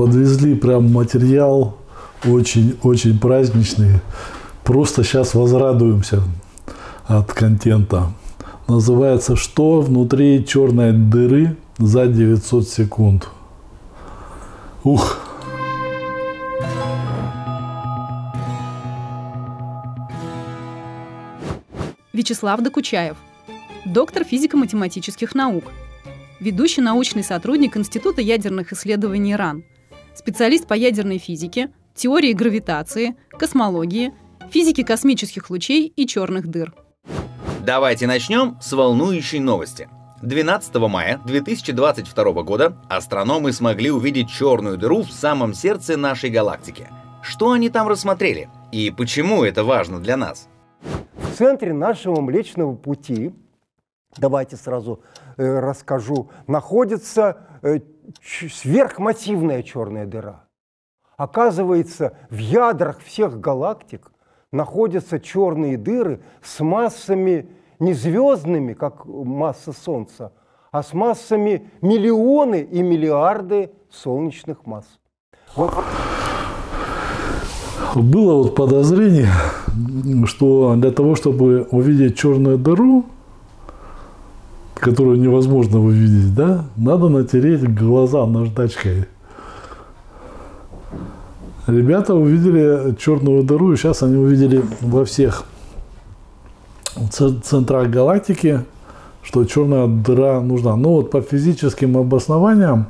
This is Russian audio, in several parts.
подвезли прям материал очень-очень праздничный. Просто сейчас возрадуемся от контента. Называется «Что внутри черной дыры за 900 секунд?» Ух! Вячеслав Докучаев, доктор физико-математических наук, ведущий научный сотрудник Института ядерных исследований РАН, специалист по ядерной физике, теории гравитации, космологии, физике космических лучей и черных дыр. Давайте начнем с волнующей новости. 12 мая 2022 года астрономы смогли увидеть черную дыру в самом сердце нашей галактики. Что они там рассмотрели? И почему это важно для нас? В центре нашего Млечного Пути, давайте сразу э, расскажу, находится э, сверхмассивная черная дыра. Оказывается, в ядрах всех галактик находятся черные дыры с массами не звездными, как масса Солнца, а с массами миллионы и миллиарды солнечных масс. Вот. Было вот подозрение, что для того, чтобы увидеть черную дыру, которую невозможно увидеть, да, надо натереть глаза наждачкой. Ребята увидели черную дыру, и сейчас они увидели во всех центрах галактики, что черная дыра нужна. Но вот по физическим обоснованиям,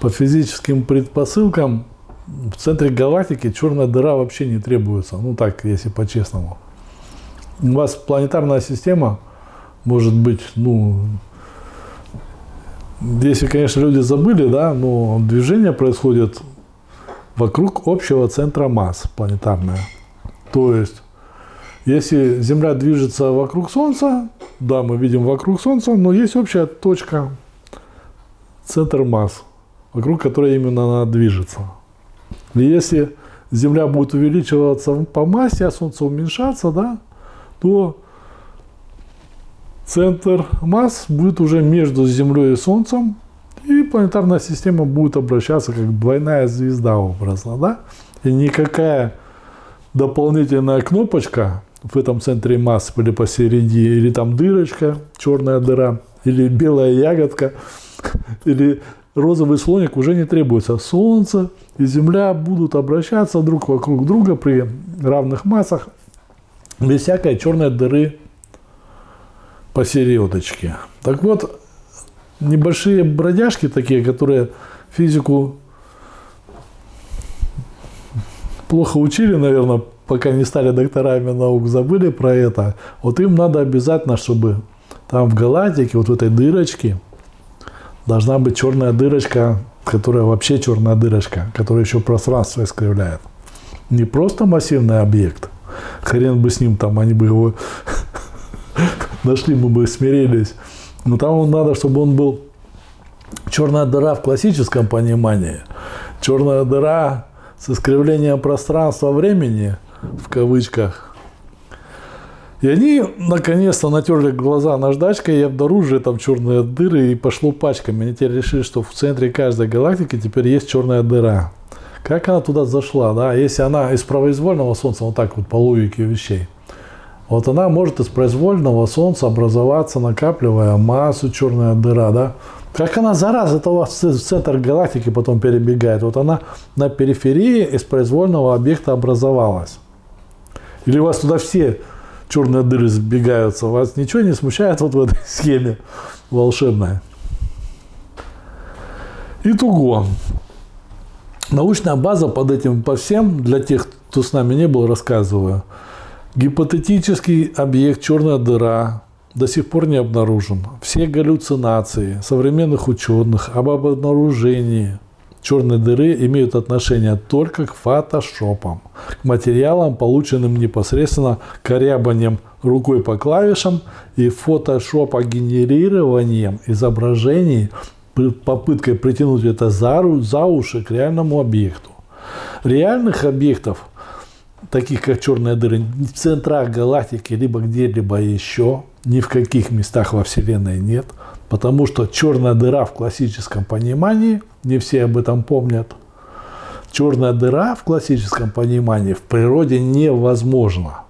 по физическим предпосылкам, в центре галактики черная дыра вообще не требуется. Ну так, если по-честному. У вас планетарная система может быть, ну, если, конечно, люди забыли, да, но движение происходит вокруг общего центра масс планетарная. То есть, если Земля движется вокруг Солнца, да, мы видим вокруг Солнца, но есть общая точка, центр масс, вокруг которой именно она движется. И если Земля будет увеличиваться по массе, а Солнце уменьшаться, да, то центр масс будет уже между Землей и Солнцем, и планетарная система будет обращаться как двойная звезда образно, да? И никакая дополнительная кнопочка в этом центре масс или посередине, или там дырочка, черная дыра, или белая ягодка, или розовый слоник уже не требуется. Солнце и Земля будут обращаться друг вокруг друга при равных массах без всякой черной дыры посередочке. Так вот, небольшие бродяжки такие, которые физику плохо учили, наверное, пока не стали докторами наук, забыли про это. Вот им надо обязательно, чтобы там в галактике, вот в этой дырочке, должна быть черная дырочка, которая вообще черная дырочка, которая еще пространство искривляет. Не просто массивный объект. Хрен бы с ним там, они бы его нашли, мы бы смирились. Но там надо, чтобы он был черная дыра в классическом понимании. Черная дыра с искривлением пространства-времени, в кавычках. И они наконец-то натерли глаза наждачкой и обнаружили там черные дыры и пошло пачками. Они теперь решили, что в центре каждой галактики теперь есть черная дыра. Как она туда зашла, да? Если она из произвольного Солнца, вот так вот по логике вещей, вот она может из произвольного Солнца образоваться, накапливая массу черная дыра, да? Как она, зараза, это у вас в центр галактики потом перебегает. Вот она на периферии из произвольного объекта образовалась. Или у вас туда все черные дыры сбегаются. Вас ничего не смущает вот в этой схеме волшебной. Итого. Научная база под этим, по всем, для тех, кто с нами не был, рассказываю – Гипотетический объект черная дыра до сих пор не обнаружен. Все галлюцинации современных ученых об обнаружении черной дыры имеют отношение только к фотошопам, к материалам, полученным непосредственно корябанием рукой по клавишам и фотошопа-генерированием изображений, попыткой притянуть это за, за уши к реальному объекту. Реальных объектов – таких как черные дыры, в центрах галактики, либо где-либо еще, ни в каких местах во Вселенной нет, потому что черная дыра в классическом понимании, не все об этом помнят, черная дыра в классическом понимании в природе невозможна,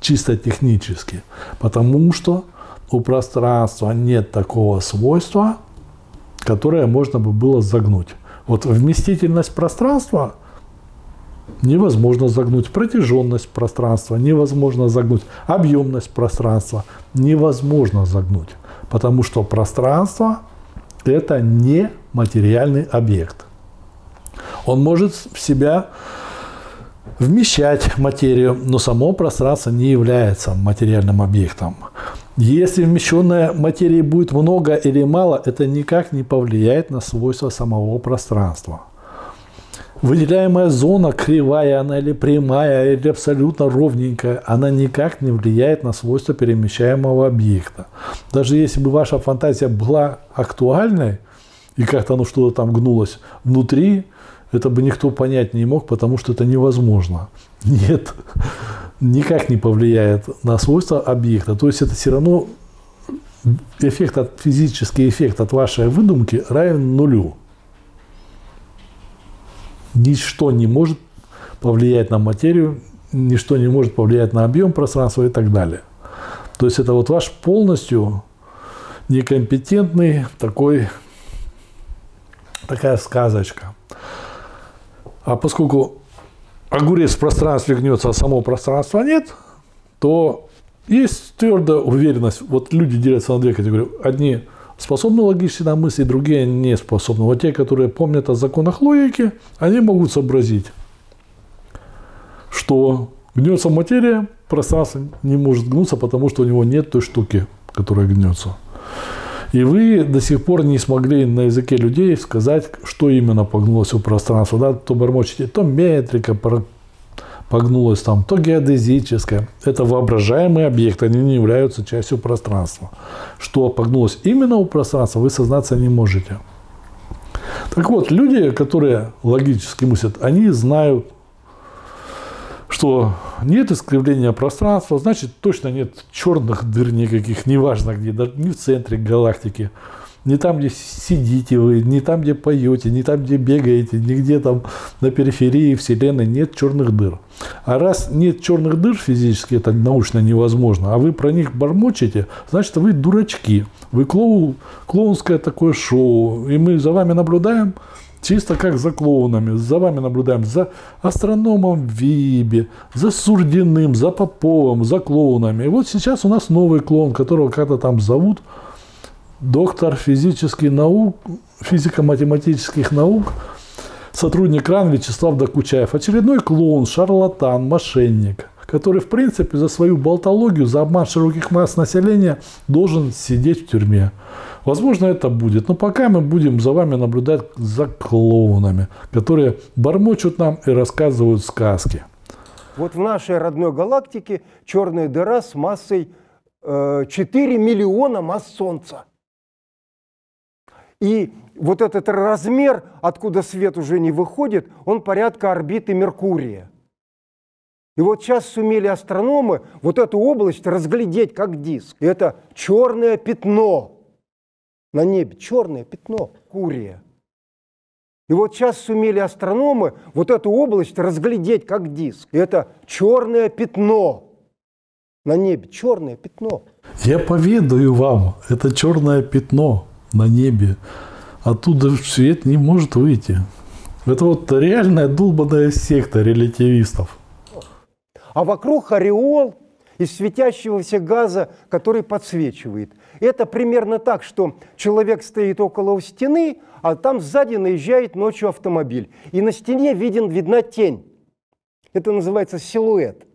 чисто технически, потому что у пространства нет такого свойства, которое можно бы было загнуть. Вот вместительность пространства невозможно загнуть, протяженность пространства невозможно загнуть, объемность пространства невозможно загнуть, потому что пространство – это не материальный объект. Он может в себя вмещать материю, но само пространство не является материальным объектом. Если вмещенной материи будет много или мало, это никак не повлияет на свойства самого пространства. Выделяемая зона, кривая она или прямая, или абсолютно ровненькая, она никак не влияет на свойства перемещаемого объекта. Даже если бы ваша фантазия была актуальной, и как-то оно что-то там гнулось внутри, это бы никто понять не мог, потому что это невозможно. Нет, никак не повлияет на свойства объекта. То есть это все равно эффект от, физический эффект от вашей выдумки равен нулю. Ничто не может повлиять на материю, ничто не может повлиять на объем пространства и так далее. То есть это вот ваш полностью некомпетентный такой, такая сказочка. А поскольку огурец в пространстве гнется, а самого пространства нет, то есть твердая уверенность. Вот люди делятся на две категории. Одни способны логически на мысли, другие не способны. Вот те, которые помнят о законах логики, они могут сообразить, что гнется материя, пространство не может гнуться, потому что у него нет той штуки, которая гнется. И вы до сих пор не смогли на языке людей сказать, что именно погнулось у пространства. Да? То бормочете, то метрика погнулась там, то геодезическая. Это воображаемые объекты, они не являются частью пространства. Что погнулось именно у пространства, вы сознаться не можете. Так вот, люди, которые логически мыслят, они знают что нет искривления пространства, значит точно нет черных дыр никаких, неважно где, даже не в центре галактики, не там, где сидите вы, не там, где поете, не там, где бегаете, нигде там на периферии Вселенной нет черных дыр. А раз нет черных дыр физически, это научно невозможно, а вы про них бормочете, значит, вы дурачки. Вы клоун, клоунское такое шоу, и мы за вами наблюдаем, Чисто как за клоунами. За вами наблюдаем. За астрономом Виби, за Сурдиным, за Поповым, за клоунами. И вот сейчас у нас новый клоун, которого как-то там зовут доктор физических наук, физико-математических наук, сотрудник РАН Вячеслав Докучаев. Очередной клоун, шарлатан, мошенник, который, в принципе, за свою болтологию, за обман широких масс населения должен сидеть в тюрьме. Возможно, это будет. Но пока мы будем за вами наблюдать за клоунами, которые бормочут нам и рассказывают сказки. Вот в нашей родной галактике черная дыра с массой э, 4 миллиона масс Солнца. И вот этот размер, откуда свет уже не выходит, он порядка орбиты Меркурия. И вот сейчас сумели астрономы вот эту область разглядеть как диск. И это черное пятно на небе черное пятно, Курия. И вот сейчас сумели астрономы вот эту область разглядеть как диск. И это черное пятно на небе, черное пятно. Я поведаю вам, это черное пятно на небе. Оттуда свет не может выйти. Это вот реальная долбанная секта релятивистов. А вокруг ореол из светящегося газа, который подсвечивает. Это примерно так, что человек стоит около стены, а там сзади наезжает ночью автомобиль. И на стене виден, видна тень. Это называется силуэт.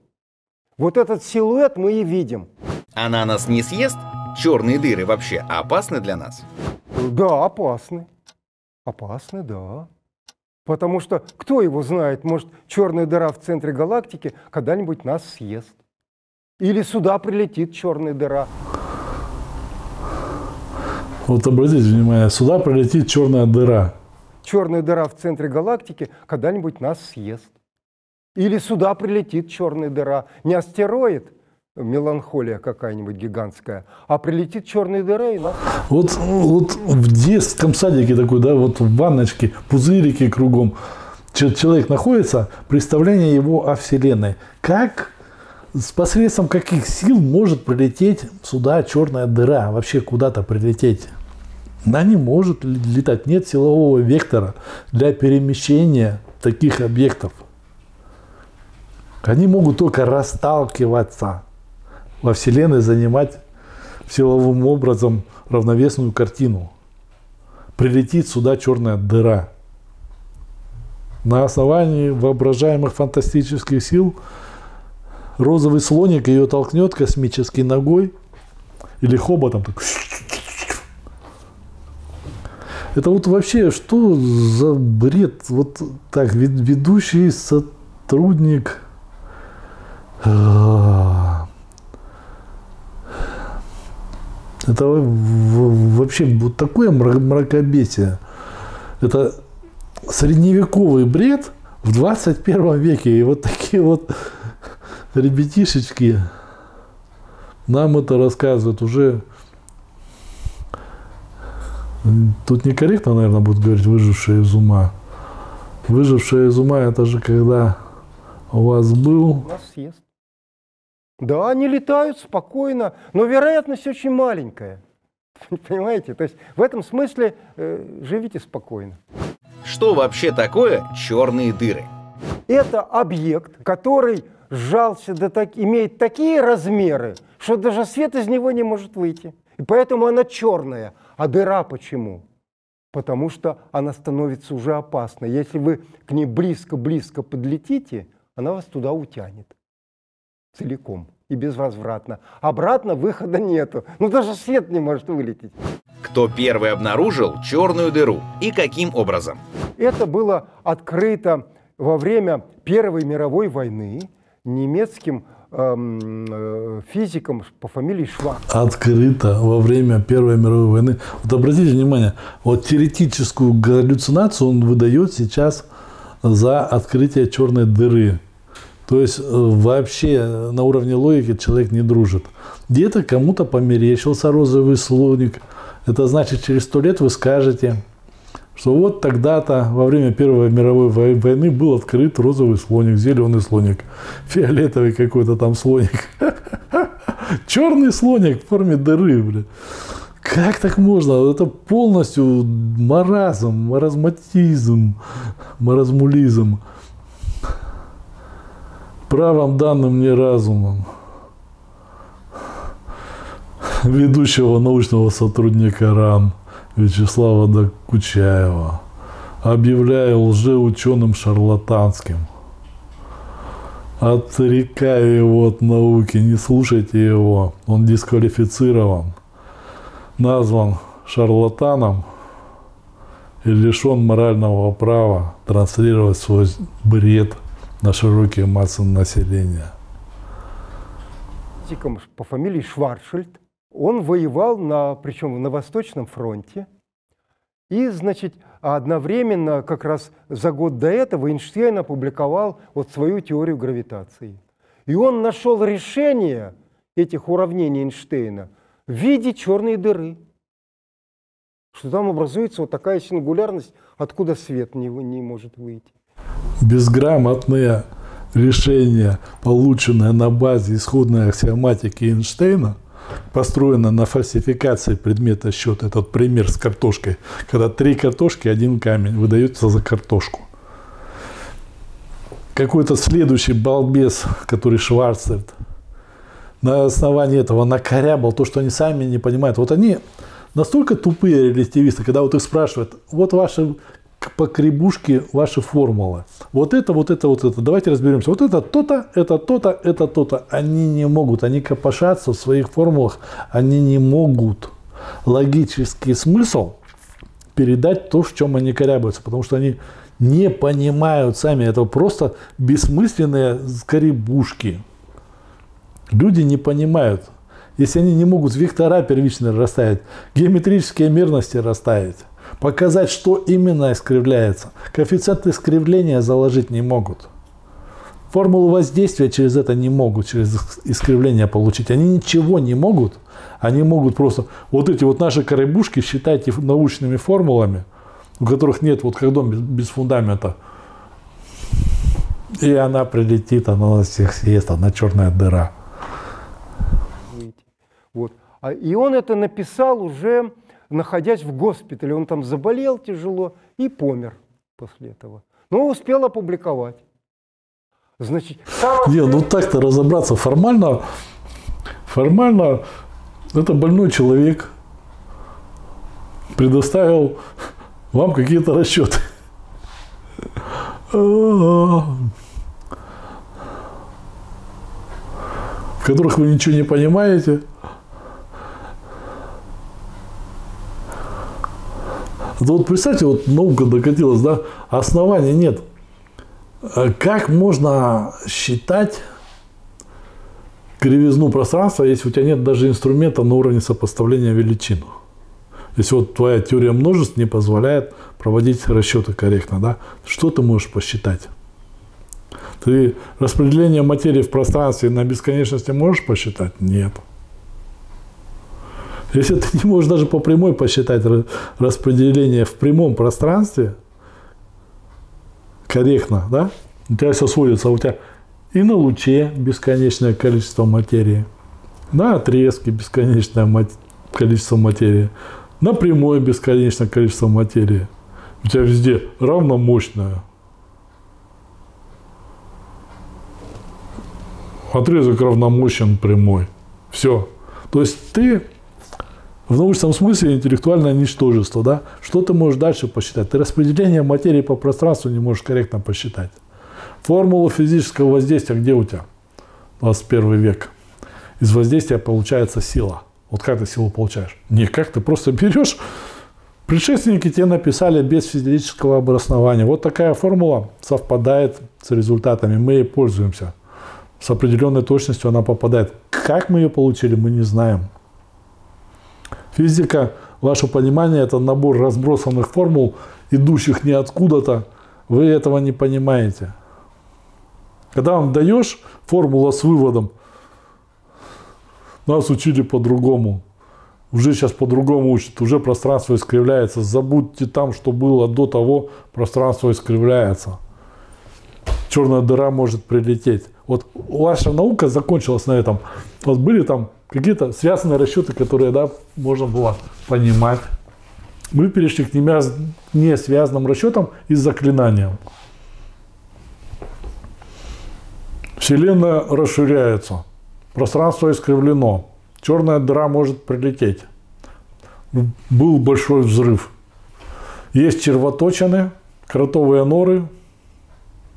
Вот этот силуэт мы и видим. Она нас не съест? Черные дыры вообще опасны для нас? Да, опасны. Опасны, да. Потому что кто его знает, может, черная дыра в центре галактики когда-нибудь нас съест. Или сюда прилетит черная дыра. Вот обратите внимание, сюда прилетит черная дыра. Черная дыра в центре галактики когда-нибудь нас съест. Или сюда прилетит черная дыра. Не астероид, меланхолия какая-нибудь гигантская, а прилетит черная дыра и нас... Вот, вот в детском садике такой, да, вот в ванночке, пузырики кругом, человек находится, представление его о Вселенной. Как, с посредством каких сил может прилететь сюда черная дыра, вообще куда-то прилететь? Она не может летать, нет силового вектора для перемещения таких объектов. Они могут только расталкиваться во Вселенной, занимать силовым образом равновесную картину. Прилетит сюда черная дыра. На основании воображаемых фантастических сил розовый слоник ее толкнет космической ногой или хоботом. Так. Это вот вообще что за бред? Вот так, ведущий сотрудник а, это вообще вот такое мракобесие. Это средневековый бред в 21 веке. И вот такие вот ребятишечки нам это рассказывают уже. Тут некорректно, наверное, будет говорить выжившие из ума. Выжившие из ума это же когда у вас был... У нас съезд. Да, они летают спокойно, но вероятность очень маленькая. Понимаете? То есть в этом смысле э, живите спокойно. Что вообще такое черные дыры? Это объект, который сжался до так, имеет такие размеры, что даже свет из него не может выйти. И поэтому она черная. А дыра почему? Потому что она становится уже опасной. Если вы к ней близко-близко подлетите, она вас туда утянет целиком и безвозвратно. Обратно выхода нету. Ну даже свет не может вылететь. Кто первый обнаружил черную дыру и каким образом? Это было открыто во время Первой мировой войны немецким эм, э, физиком по фамилии Шварц. Открыто во время Первой мировой войны. Вот обратите внимание, вот теоретическую галлюцинацию он выдает сейчас за открытие черной дыры. То есть э, вообще на уровне логики человек не дружит. Где-то кому-то померещился розовый слоник. Это значит, через сто лет вы скажете, что вот тогда-то во время Первой мировой войны был открыт розовый слоник, зеленый слоник, фиолетовый какой-то там слоник. Черный слоник в форме дыры, блин. Как так можно? Это полностью маразм, маразматизм, маразмулизм правом данным мне разумом ведущего научного сотрудника РАН Вячеслава Докучаева. Объявляю лжеученым шарлатанским. Отрекаю его от науки, не слушайте его, он дисквалифицирован, назван шарлатаном и лишен морального права транслировать свой бред – на широкие массы населения. По фамилии Шварцшильд. Он воевал, на, причем на Восточном фронте. И, значит, одновременно, как раз за год до этого, Эйнштейн опубликовал вот свою теорию гравитации. И он нашел решение этих уравнений Эйнштейна в виде черной дыры. Что там образуется вот такая сингулярность, откуда свет не, не может выйти безграмотное решение, полученное на базе исходной аксиоматики Эйнштейна, построено на фальсификации предмета счета. Этот пример с картошкой, когда три картошки, один камень выдается за картошку. Какой-то следующий балбес, который Шварцерт, на основании этого накорябал то, что они сами не понимают. Вот они настолько тупые релятивисты, когда вот их спрашивают, вот ваши к погребушке ваши формулы. Вот это, вот это, вот это. Давайте разберемся. Вот это то-то, это то-то, это то-то. Они не могут, они копошатся в своих формулах, они не могут логический смысл передать то, в чем они корябаются, потому что они не понимают сами. Это просто бессмысленные скоребушки. Люди не понимают. Если они не могут вектора первичные расставить, геометрические мерности расставить, показать, что именно искривляется. Коэффициент искривления заложить не могут. Формулу воздействия через это не могут, через искривление получить. Они ничего не могут. Они могут просто вот эти вот наши корыбушки считайте научными формулами, у которых нет вот как дом без, без фундамента. И она прилетит, она нас всех съест, она черная дыра. Вот. А, и он это написал уже находясь в госпитале. Он там заболел тяжело и помер после этого. Но успел опубликовать. Значит, самое... Не, ну так-то разобраться формально, формально это больной человек предоставил вам какие-то расчеты. В которых вы ничего не понимаете. Вот представьте, вот наука докатилась, да, основания нет. А как можно считать кривизну пространства, если у тебя нет даже инструмента на уровне сопоставления величин? Если вот твоя теория множеств не позволяет проводить расчеты корректно, да, что ты можешь посчитать? Ты распределение материи в пространстве на бесконечности можешь посчитать? Нет. Если ты не можешь даже по прямой посчитать распределение в прямом пространстве, корректно, да? У тебя все сводится, у тебя и на луче бесконечное количество материи, на отрезке бесконечное количество материи, на прямое бесконечное количество материи. У тебя везде равномощное. Отрезок равномощен прямой. Все. То есть ты в научном смысле интеллектуальное ничтожество, да? Что ты можешь дальше посчитать? Ты распределение материи по пространству не можешь корректно посчитать. Формула физического воздействия где у тебя? 21 век. Из воздействия получается сила. Вот как ты силу получаешь? Никак, ты просто берешь, предшественники тебе написали без физического обоснования. Вот такая формула совпадает с результатами, мы ей пользуемся. С определенной точностью она попадает. Как мы ее получили, мы не знаем. Физика, ваше понимание, это набор разбросанных формул, идущих не откуда-то. Вы этого не понимаете. Когда вам даешь формула с выводом, нас учили по-другому. Уже сейчас по-другому учат, уже пространство искривляется. Забудьте там, что было до того, пространство искривляется. Черная дыра может прилететь. Вот ваша наука закончилась на этом. Вот были там какие-то связанные расчеты, которые да, можно было понимать. Мы перешли к не связанным расчетам и заклинаниям. Вселенная расширяется, пространство искривлено, черная дыра может прилететь. Был большой взрыв. Есть червоточины, кротовые норы,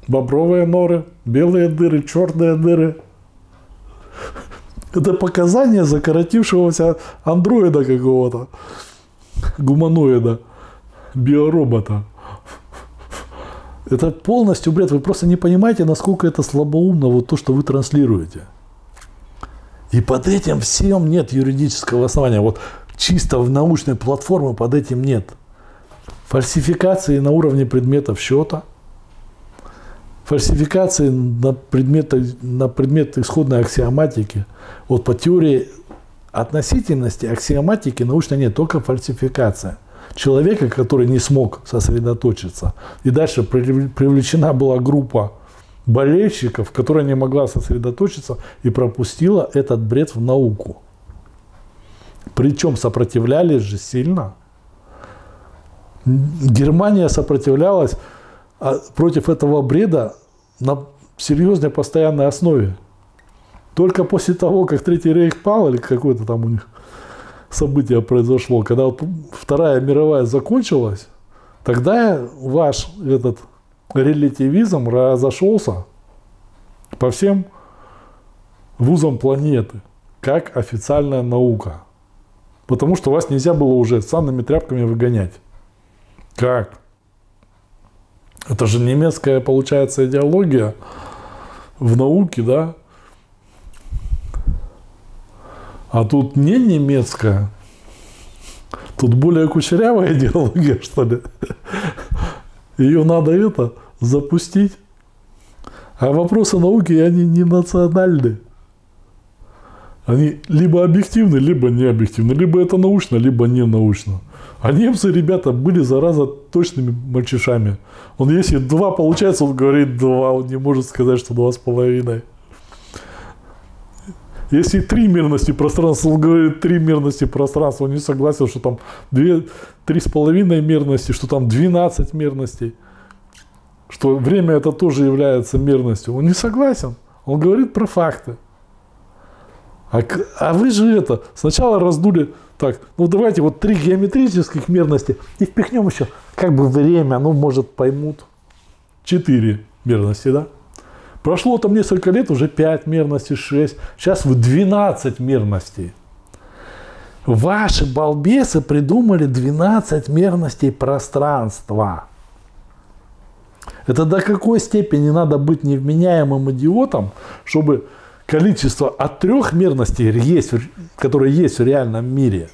бобровые норы, белые дыры, черные дыры – это показания закоротившегося андроида какого-то, гуманоида, биоробота. Это полностью бред. Вы просто не понимаете, насколько это слабоумно, вот то, что вы транслируете. И под этим всем нет юридического основания. Вот чисто в научной платформе под этим нет. Фальсификации на уровне предметов счета – фальсификации на предмет, на предмет исходной аксиоматики. Вот по теории относительности аксиоматики научно нет, только фальсификация. Человека, который не смог сосредоточиться. И дальше привлечена была группа болельщиков, которая не могла сосредоточиться и пропустила этот бред в науку. Причем сопротивлялись же сильно. Германия сопротивлялась против этого бреда на серьезной постоянной основе. Только после того, как Третий Рейх пал, или какое-то там у них событие произошло, когда вот Вторая мировая закончилась, тогда ваш этот релятивизм разошелся по всем вузам планеты, как официальная наука. Потому что вас нельзя было уже санными тряпками выгонять. Как? Это же немецкая, получается, идеология в науке, да? А тут не немецкая, тут более кучерявая идеология, что ли. Ее надо это запустить. А вопросы науки, они не национальны. Они либо объективны, либо не объективны. Либо это научно, либо не научно. А немцы, ребята, были, зараза, точными мальчишами. Он если два получается, он говорит два, он не может сказать, что два с половиной. Если три мерности пространства, он говорит три мерности пространства, он не согласен, что там две, три с половиной мерности, что там 12 мерностей, что время это тоже является мерностью. Он не согласен, он говорит про факты. А, а вы же это, сначала раздули, так, ну давайте вот три геометрических мерности и впихнем еще, как бы время, ну может поймут. Четыре мерности, да? Прошло там несколько лет, уже 5 мерностей, 6. Сейчас вы 12 мерностей. Ваши балбесы придумали 12 мерностей пространства. Это до какой степени надо быть невменяемым идиотом, чтобы количество от трех мерностей, есть, которые есть в реальном мире,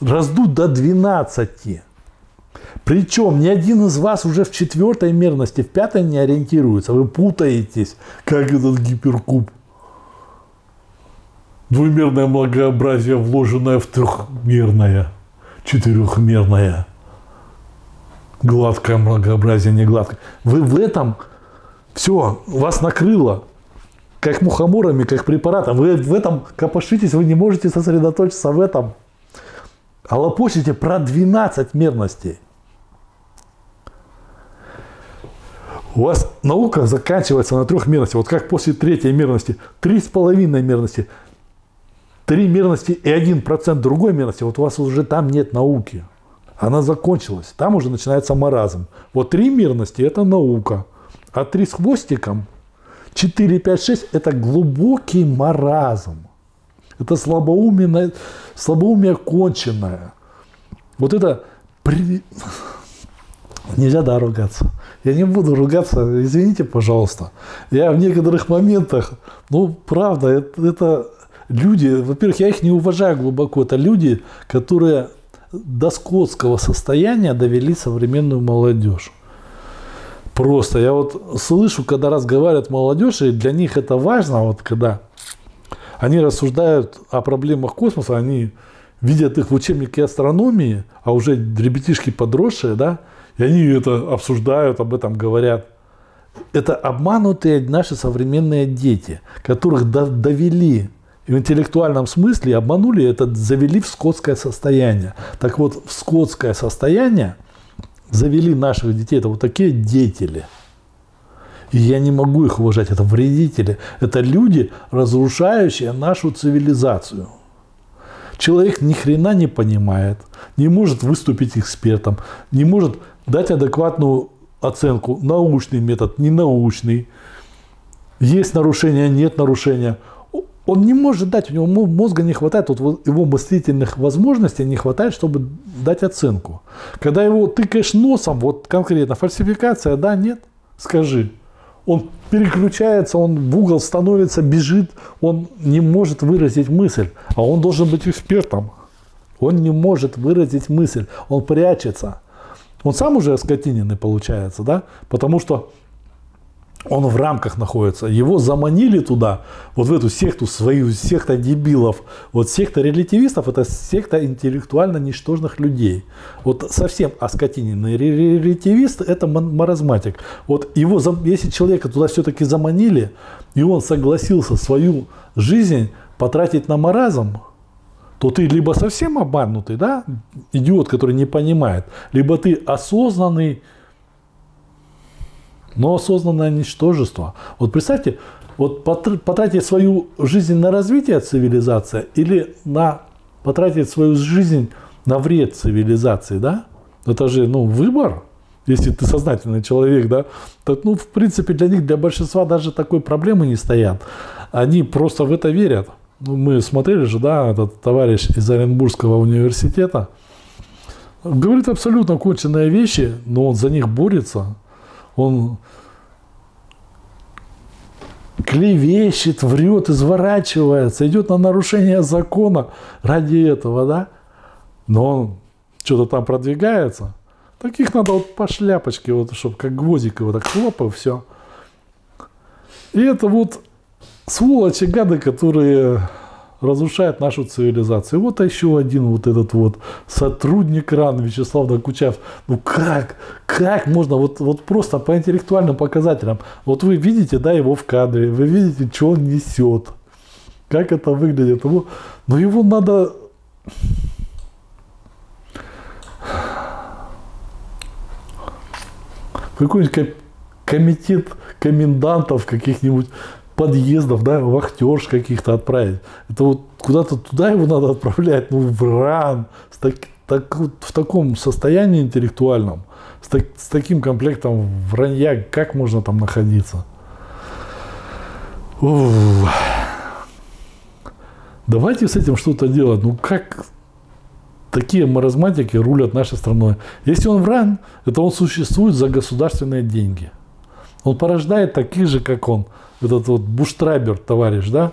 раздуть до 12. Причем ни один из вас уже в четвертой мерности, в пятой не ориентируется. Вы путаетесь, как этот гиперкуб. Двумерное многообразие, вложенное в трехмерное, четырехмерное. Гладкое многообразие, не гладкое. Вы в этом все, вас накрыло как мухоморами, как препаратом. Вы в этом копошитесь, вы не можете сосредоточиться в этом. А лопочете про 12 мерностей. У вас наука заканчивается на трех мерности. Вот как после третьей мерности, три с половиной мерности, три мерности и один процент другой мерности, вот у вас уже там нет науки. Она закончилась. Там уже начинается маразм. Вот три мерности – это наука. А три с хвостиком, 4, 5, 6 – это глубокий маразм. Это слабоумие, слабоумие конченное. Вот это при... Нельзя, да, ругаться. Я не буду ругаться, извините, пожалуйста. Я в некоторых моментах, ну, правда, это, это люди, во-первых, я их не уважаю глубоко. Это люди, которые до скотского состояния довели современную молодежь. Просто я вот слышу, когда разговаривают молодежь, и для них это важно, вот когда они рассуждают о проблемах космоса, они видят их в учебнике астрономии, а уже ребятишки подросшие, да, и они это обсуждают, об этом говорят. Это обманутые наши современные дети, которых довели в интеллектуальном смысле, обманули, это завели в скотское состояние. Так вот, в скотское состояние завели наших детей, это вот такие деятели. И я не могу их уважать, это вредители, это люди, разрушающие нашу цивилизацию. Человек ни хрена не понимает, не может выступить экспертом, не может дать адекватную оценку. Научный метод, ненаучный. Есть нарушения, нет нарушения. Он не может дать, у него мозга не хватает, вот его мыслительных возможностей не хватает, чтобы дать оценку. Когда его тыкаешь носом, вот конкретно, фальсификация, да, нет, скажи. Он переключается, он в угол становится, бежит, он не может выразить мысль, а он должен быть экспертом. Он не может выразить мысль, он прячется. Он сам уже скотиненный получается, да? Потому что он в рамках находится. Его заманили туда, вот в эту секту свою, секта дебилов. Вот секта релятивистов – это секта интеллектуально ничтожных людей. Вот совсем оскотиненный релятивист – это маразматик. Вот его, если человека туда все-таки заманили, и он согласился свою жизнь потратить на маразм, то ты либо совсем обманутый, да, идиот, который не понимает, либо ты осознанный, но осознанное ничтожество. Вот представьте, вот потратить свою жизнь на развитие цивилизации или на потратить свою жизнь на вред цивилизации, да? Это же, ну, выбор. Если ты сознательный человек, да, то, ну, в принципе, для них, для большинства даже такой проблемы не стоят. Они просто в это верят. Ну, мы смотрели же, да, этот товарищ из Оренбургского университета, говорит абсолютно конченные вещи, но он за них борется. Он клевещет, врет, изворачивается, идет на нарушение закона ради этого, да? Но он что-то там продвигается. Таких надо вот по шляпочке, вот, чтобы как гвоздик его так хлопал, все. И это вот сволочи, гады, которые разрушает нашу цивилизацию. Вот еще один вот этот вот сотрудник РАН Вячеслав Докучаев. Ну как, как можно, вот, вот просто по интеллектуальным показателям. Вот вы видите, да, его в кадре, вы видите, что он несет, как это выглядит. Его, но его надо какой-нибудь комитет комендантов каких-нибудь подъездов, да, вахтерш каких-то отправить. Это вот куда-то туда его надо отправлять, ну, в ран, с так, так, в таком состоянии интеллектуальном, с, так, с таким комплектом вранья, как можно там находиться? Уф. Давайте с этим что-то делать. Ну, как такие маразматики рулят нашей страной? Если он вран, это он существует за государственные деньги. Он порождает таких же, как он – этот вот Буштрабер товарищ, да,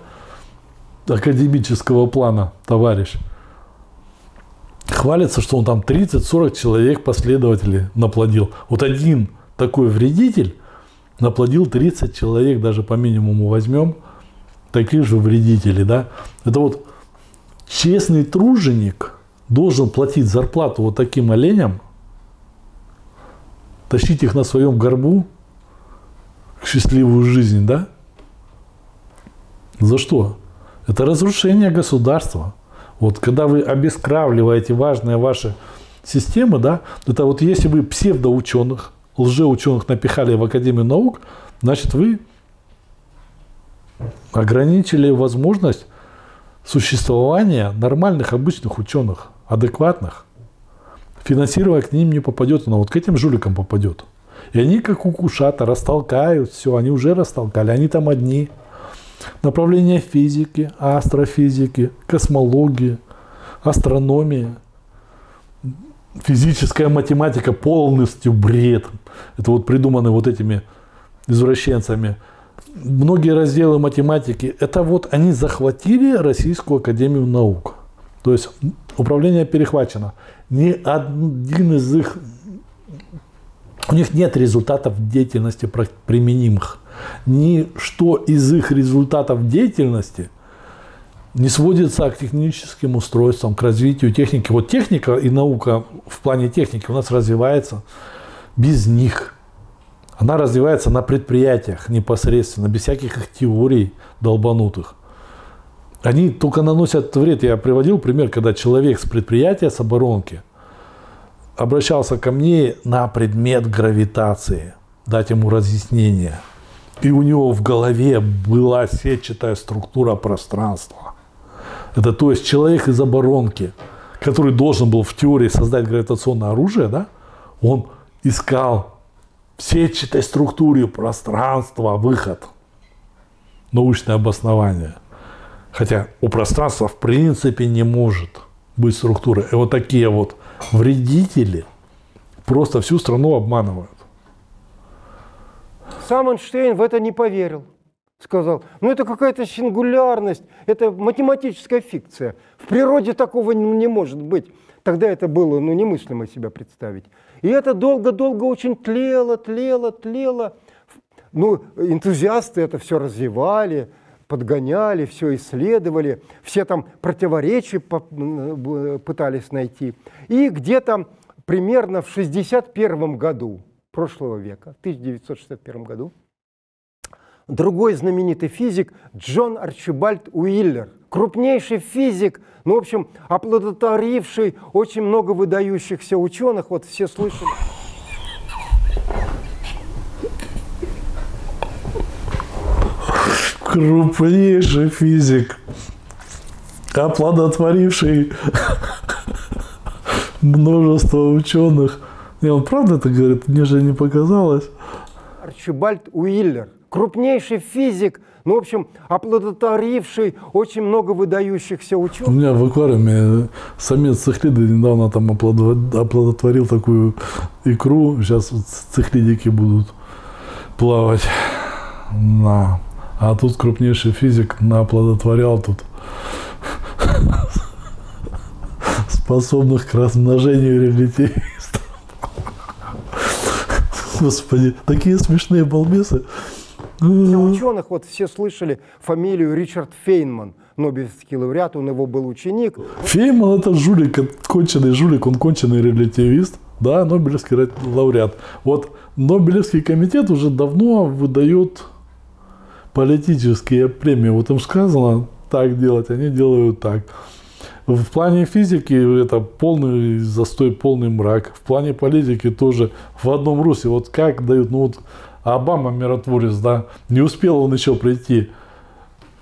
академического плана товарищ, хвалится, что он там 30-40 человек последователей наплодил. Вот один такой вредитель наплодил 30 человек, даже по минимуму возьмем, таких же вредителей, да. Это вот честный труженик должен платить зарплату вот таким оленям, тащить их на своем горбу в счастливую жизнь, да, за что? Это разрушение государства. Вот когда вы обескравливаете важные ваши системы, да, это вот если вы псевдоученых, лжеученых напихали в Академию наук, значит вы ограничили возможность существования нормальных обычных ученых, адекватных. Финансирование к ним не попадет, но вот к этим жуликам попадет. И они как укушата растолкают все, они уже растолкали, они там одни – Направления физики, астрофизики, космологии, астрономии, физическая математика полностью бред. Это вот придуманы вот этими извращенцами. Многие разделы математики, это вот они захватили Российскую Академию Наук. То есть управление перехвачено. Ни один из их... У них нет результатов деятельности применимых ничто из их результатов деятельности не сводится к техническим устройствам, к развитию техники. Вот техника и наука в плане техники у нас развивается без них. Она развивается на предприятиях непосредственно, без всяких их теорий долбанутых. Они только наносят вред. Я приводил пример, когда человек с предприятия, с оборонки, обращался ко мне на предмет гравитации, дать ему разъяснение – и у него в голове была сетчатая структура пространства. Это то есть человек из оборонки, который должен был в теории создать гравитационное оружие, да, он искал в сетчатой структуре пространства выход, научное обоснование. Хотя у пространства в принципе не может быть структуры. И вот такие вот вредители просто всю страну обманывают. Сам Эйнштейн в это не поверил. Сказал, ну это какая-то сингулярность, это математическая фикция. В природе такого не может быть. Тогда это было ну, немыслимо себя представить. И это долго-долго очень тлело, тлело, тлело. Ну, энтузиасты это все развивали, подгоняли, все исследовали, все там противоречия пытались найти. И где-то примерно в 1961 году прошлого века, в 1961 году, другой знаменитый физик Джон Арчибальд Уиллер, крупнейший физик, ну, в общем, оплодотворивший очень много выдающихся ученых, вот все слышали. Крупнейший физик, оплодотворивший множество ученых – и он правда это говорит? Мне же не показалось. Арчибальд Уиллер, крупнейший физик, ну, в общем, оплодотворивший очень много выдающихся ученых. У меня в аквариуме самец цихлиды недавно там оплодотворил такую икру. Сейчас цихлидики будут плавать. На. А тут крупнейший физик наоплодотворял тут способных к размножению релятивистов. Господи, такие смешные балбесы. Для ученых вот все слышали фамилию Ричард Фейнман, Нобелевский лауреат, у него был ученик. Фейман это жулик, конченый жулик, он конченый релятивист, да, Нобелевский лауреат. Вот Нобелевский комитет уже давно выдает политические премии. Вот им сказано так делать, они делают так. В плане физики это полный застой, полный мрак. В плане политики тоже в одном русле. Вот как дают, ну вот Обама миротворец, да, не успел он еще прийти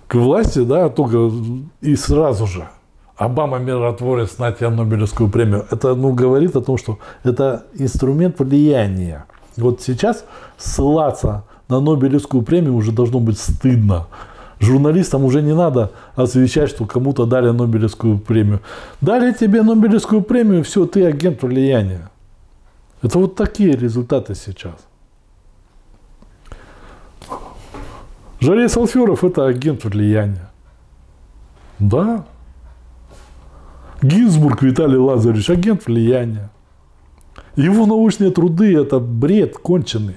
к власти, да, только и сразу же. Обама миротворец, на тебе Нобелевскую премию. Это, ну, говорит о том, что это инструмент влияния. Вот сейчас ссылаться на Нобелевскую премию уже должно быть стыдно. Журналистам уже не надо освещать, что кому-то дали Нобелевскую премию. Дали тебе Нобелевскую премию, все, ты агент влияния. Это вот такие результаты сейчас. Жарей Салферов – это агент влияния. Да. Гинзбург Виталий Лазаревич – агент влияния. Его научные труды – это бред конченый.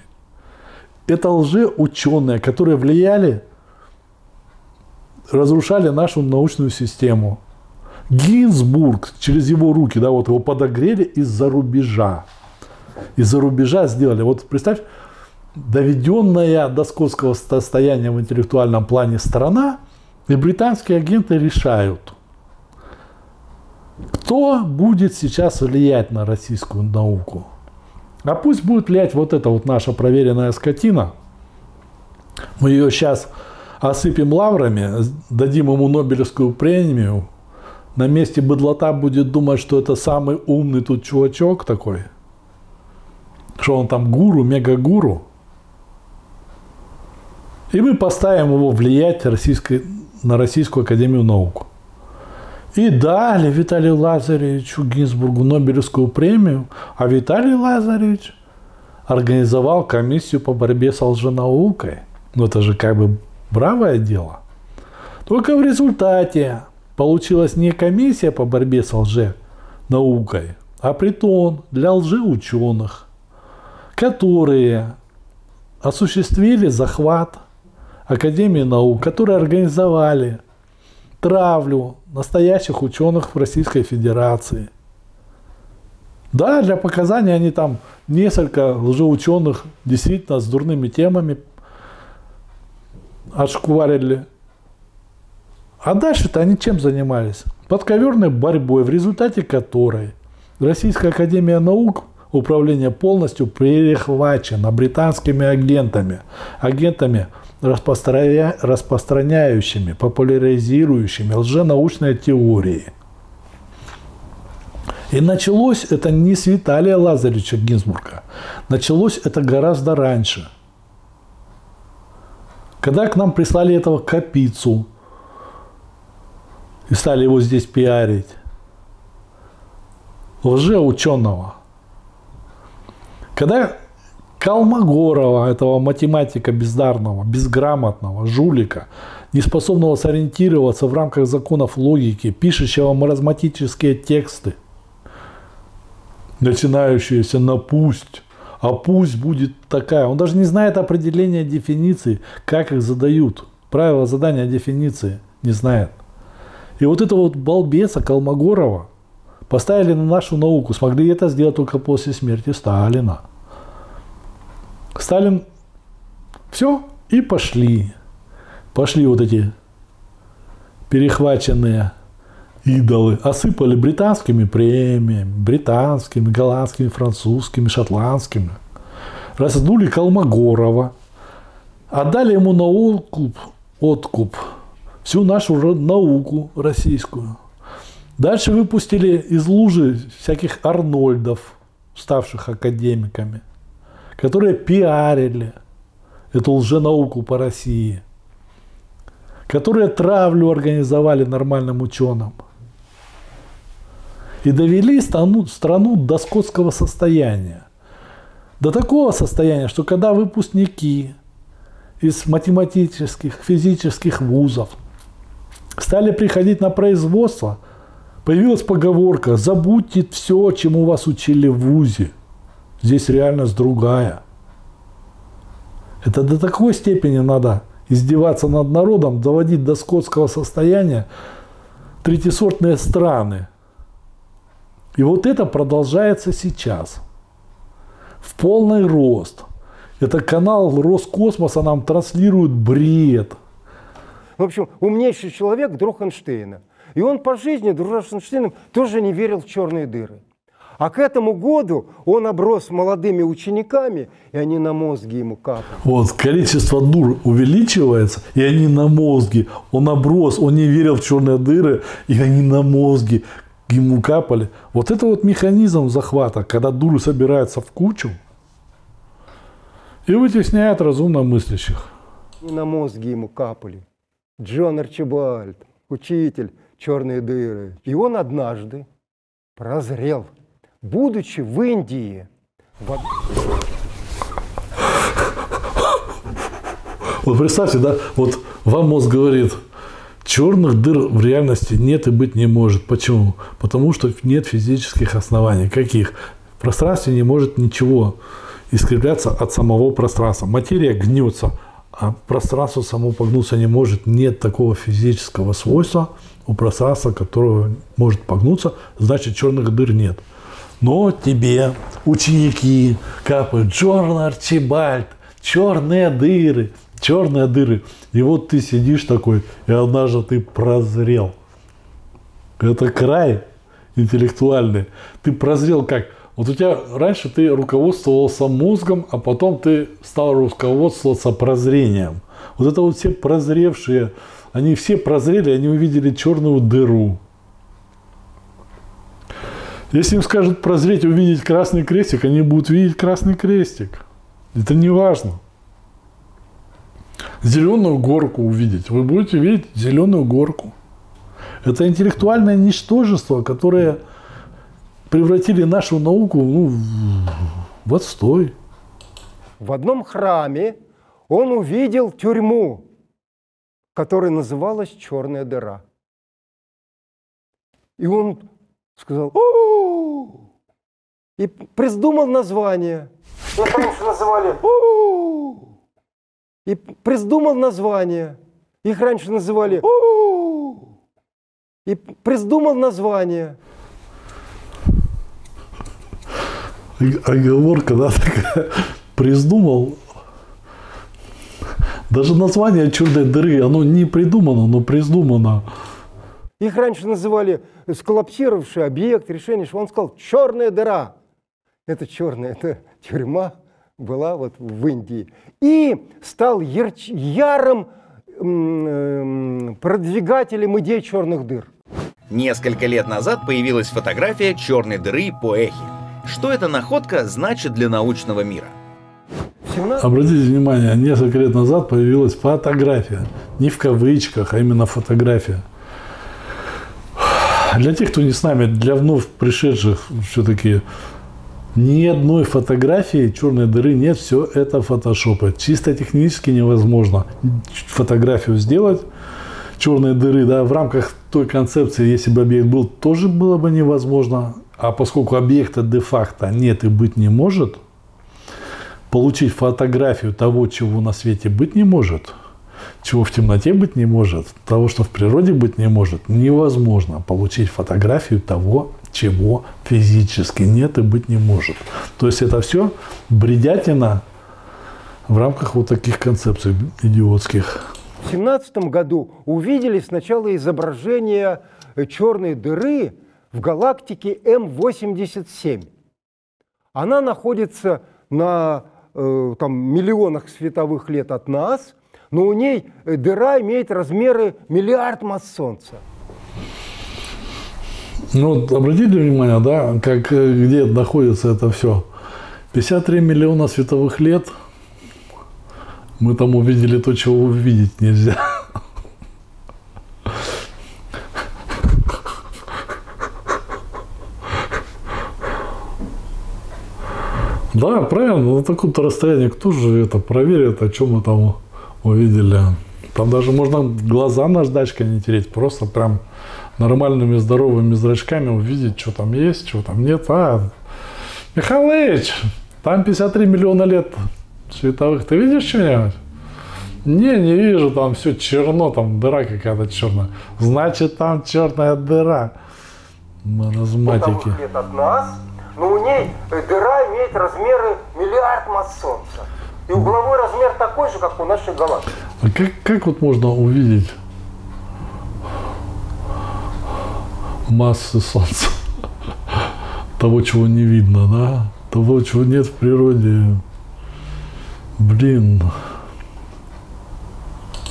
Это лжеученые, которые влияли разрушали нашу научную систему. Гинзбург через его руки, да, вот его подогрели из-за рубежа. Из-за рубежа сделали. Вот представь, доведенная до скотского состояния в интеллектуальном плане страна, и британские агенты решают, кто будет сейчас влиять на российскую науку. А пусть будет влиять вот эта вот наша проверенная скотина. Мы ее сейчас осыпем лаврами, дадим ему Нобелевскую премию, на месте быдлота будет думать, что это самый умный тут чувачок такой, что он там гуру, мега-гуру. И мы поставим его влиять российской, на Российскую Академию Наук. И дали Виталию Лазаревичу Гинзбургу Нобелевскую премию, а Виталий Лазаревич организовал комиссию по борьбе с лженаукой. Ну, это же как бы Бравое дело. Только в результате получилась не комиссия по борьбе с лже-наукой, а притон для лжеученых, которые осуществили захват Академии наук, которые организовали травлю настоящих ученых в Российской Федерации. Да, для показания они там несколько лжеученых действительно с дурными темами отшкварили. А дальше-то они чем занимались? Подковерной борьбой, в результате которой Российская Академия Наук управление полностью перехвачено британскими агентами, агентами, распространя... распространяющими, популяризирующими лженаучные теории. И началось это не с Виталия Лазаревича Гинзбурга. Началось это гораздо раньше – когда к нам прислали этого Капицу и стали его здесь пиарить, лжеученого, когда Калмогорова, этого математика бездарного, безграмотного, жулика, неспособного сориентироваться в рамках законов логики, пишущего маразматические тексты, начинающиеся на «пусть», а пусть будет такая. Он даже не знает определения дефиниции, как их задают. Правила задания дефиниции не знает. И вот это вот балбеса Калмогорова поставили на нашу науку. Смогли это сделать только после смерти Сталина. Сталин все и пошли. Пошли вот эти перехваченные идолы осыпали британскими премиями, британскими, голландскими, французскими, шотландскими. Раздули Колмогорова, отдали ему на откуп, откуп всю нашу науку российскую. Дальше выпустили из лужи всяких Арнольдов, ставших академиками, которые пиарили эту лженауку по России, которые травлю организовали нормальным ученым – и довели страну, страну до скотского состояния. До такого состояния, что когда выпускники из математических, физических вузов стали приходить на производство, появилась поговорка «забудьте все, чему вас учили в вузе». Здесь реальность другая. Это до такой степени надо издеваться над народом, доводить до скотского состояния третьесортные страны. И вот это продолжается сейчас. В полный рост. Это канал Роскосмоса нам транслирует бред. В общем, умнейший человек друг Эйнштейна. И он по жизни, дружа с Эйнштейном, тоже не верил в черные дыры. А к этому году он оброс молодыми учениками, и они на мозги ему капали. Вот, количество дур увеличивается, и они на мозги. Он оброс, он не верил в черные дыры, и они на мозги ему капали. Вот это вот механизм захвата, когда дуры собираются в кучу и вытесняют разумно мыслящих. И на мозги ему капали. Джон Арчибальд, учитель, черные дыры. И он однажды прозрел, будучи в Индии. В... Вот представьте, да, вот вам мозг говорит, черных дыр в реальности нет и быть не может. Почему? Потому что нет физических оснований. Каких? В пространстве не может ничего искривляться от самого пространства. Материя гнется, а пространство само погнуться не может. Нет такого физического свойства у пространства, которое может погнуться, значит черных дыр нет. Но тебе ученики капают, Джорн Арчибальд, черные дыры, черные дыры. И вот ты сидишь такой, и однажды ты прозрел. Это край интеллектуальный. Ты прозрел как? Вот у тебя раньше ты руководствовался мозгом, а потом ты стал руководствоваться прозрением. Вот это вот все прозревшие, они все прозрели, они увидели черную дыру. Если им скажут прозреть увидеть красный крестик, они будут видеть красный крестик. Это не важно. Зеленую горку увидеть. Вы будете видеть зеленую горку. Это интеллектуальное ничтожество, которое превратили нашу науку ну, в отстой. В одном храме он увидел тюрьму, которая называлась «Черная дыра». И он сказал «У-у-у!» и придумал название. Это раньше называли «У-у-у!» И придумал название. Их раньше называли и придумал название. Оговорка, да, такая. Придумал. Даже название черной дыры, оно не придумано, но придумано. Их раньше называли сколлапсировавший объект, решение, что он сказал «черная дыра». Это черная, это тюрьма была вот в Индии. И стал ярч, ярым м- продвигателем идей черных дыр. Несколько лет назад появилась фотография черной дыры по эхе. Что эта находка значит для научного мира? 17 Обратите внимание, несколько лет назад появилась фотография. Не в кавычках, а именно фотография. Для тех, кто не с нами, для вновь пришедших все-таки ни одной фотографии черной дыры нет, все это фотошопы. Чисто технически невозможно фотографию сделать черной дыры, да, в рамках той концепции, если бы объект был, тоже было бы невозможно. А поскольку объекта де-факто нет и быть не может, получить фотографию того, чего на свете быть не может, чего в темноте быть не может, того, что в природе быть не может, невозможно получить фотографию того, чего физически нет и быть не может. То есть это все бредятина в рамках вот таких концепций идиотских. В 17 году увидели сначала изображение черной дыры в галактике М87. Она находится на э, там, миллионах световых лет от нас, но у ней э, дыра имеет размеры миллиард масс Солнца. Ну, вот обратите внимание, да, как, э, где находится это все. 53 миллиона световых лет мы там увидели то, чего увидеть нельзя. Да, правильно, на таком-то расстоянии кто же это проверит, о чем мы там увидели. Там даже можно глаза наждачкой не тереть, просто прям нормальными здоровыми зрачками увидеть, что там есть, что там нет. А, Михалыч, там 53 миллиона лет световых, ты видишь что-нибудь? Не, не вижу, там все черно, там дыра какая-то черная. Значит, там черная дыра. Маразматики. лет от нас, но у ней э, дыра имеет размеры миллиард масс Солнца. И угловой размер такой же, как у нашей галактики. А как, как вот можно увидеть массы Солнца? Того, чего не видно, да? Того, чего нет в природе. Блин.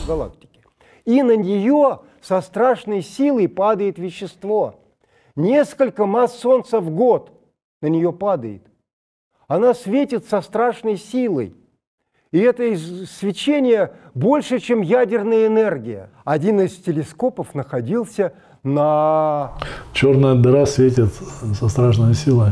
галактики. И на нее со страшной силой падает вещество. Несколько масс Солнца в год на нее падает. Она светит со страшной силой. И это свечение больше, чем ядерная энергия. Один из телескопов находился на Черная дыра светит со страшной силой.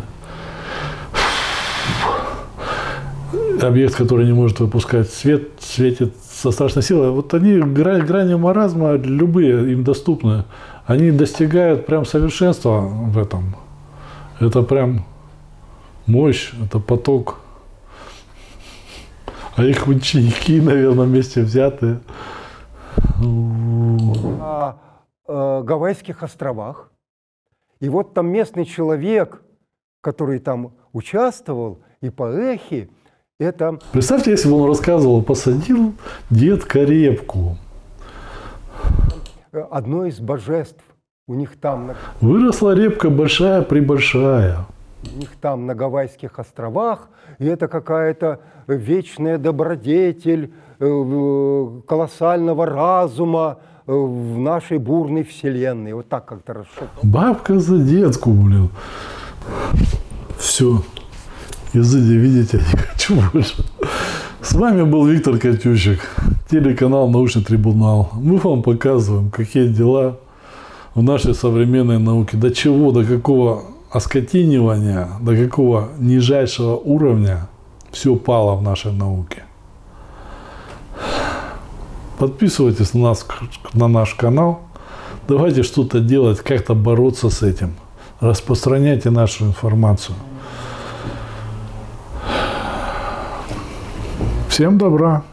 Объект, который не может выпускать свет, светит со страшной силой. Вот они, гра- грани маразма, любые им доступны, они достигают прям совершенства в этом. Это прям мощь, это поток. А их ученики, наверное, вместе взятые. Э, Гавайских островах. И вот там местный человек, который там участвовал, и по эхе, это Представьте, если бы он рассказывал, посадил дед репку. э, одно из божеств. У них там на, Выросла репка большая-пребольшая. у них там на Гавайских островах, и это какая-то вечная добродетель э, в- колоссального разума э, в нашей бурной вселенной. Вот так как-то расшифровано. Бабка за детку, блин. Все. Изыди, видите, не хочу больше. С вами был Виктор Катющик, телеканал «Научный трибунал». Мы вам показываем, какие дела в нашей современной науке. До чего, до какого оскотинивания, до какого нижайшего уровня все пало в нашей науке. Подписывайтесь на нас, на наш канал. Давайте что-то делать, как-то бороться с этим. Распространяйте нашу информацию. Всем добра.